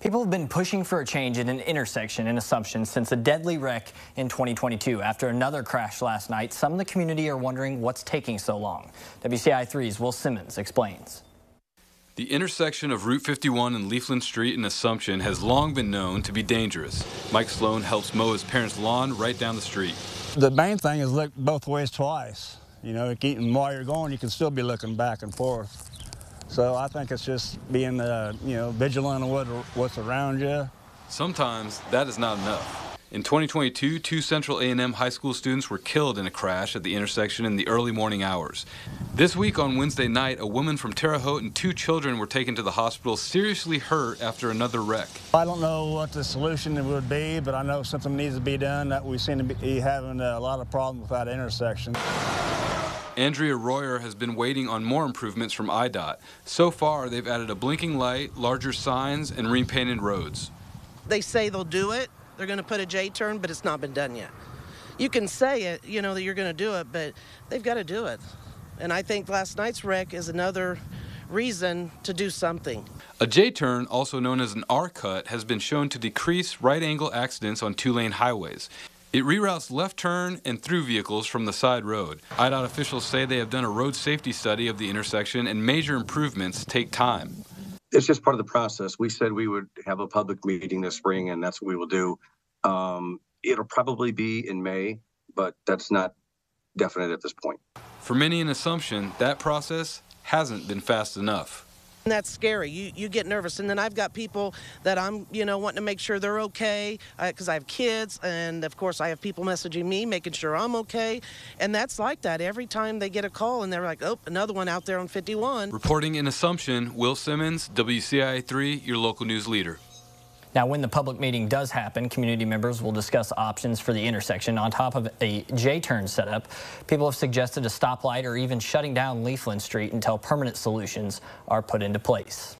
People have been pushing for a change at an intersection in Assumption since a deadly wreck in 2022. After another crash last night, some in the community are wondering what's taking so long. WCIA 3's Will Simmons explains. The intersection of Route 51 and Leafland Street in Assumption has long been known to be dangerous. Mike Sloan helps mow his parents' lawn right down the street. The main thing is look both ways twice. You know, even while you're going, you can still be looking back and forth. So I think it's just being, uh, you know, vigilant of what, what's around you. Sometimes that is not enough. In 2022, two Central A&M high school students were killed in a crash at the intersection in the early morning hours. This week on Wednesday night, a woman from Terre Haute and two children were taken to the hospital seriously hurt after another wreck. I don't know what the solution would be, but I know something needs to be done. That we seem to be having a lot of problems with that intersection. Andrea Royer has been waiting on more improvements from IDOT. So far, they've added a blinking light, larger signs, and repainted roads. They say they'll do it. They're going to put a J-turn, but it's not been done yet. You can say it, you know, that you're going to do it, but they've got to do it. And I think last night's wreck is another reason to do something. A J-turn, also known as an R-cut, has been shown to decrease right-angle accidents on two-lane highways. It reroutes left turn and through vehicles from the side road. IDOT officials say they have done a road safety study of the intersection and major improvements take time. It's just part of the process. We said we would have a public meeting this spring, and that's what we will do. Um, it'll probably be in May, but that's not definite at this point. For many an Assumption, that process hasn't been fast enough. And that's scary. You you get nervous, and then I've got people that I'm you know wanting to make sure they're okay because uh, I have kids, and of course I have people messaging me making sure I'm okay, and that's like that every time they get a call and they're like, oh, another one out there on 51. Reporting in Assumption, Will Simmons, WCIA 3, your local news leader. Now, when the public meeting does happen, community members will discuss options for the intersection. On top of a J-turn setup, people have suggested a stoplight or even shutting down Leafland Street until permanent solutions are put into place.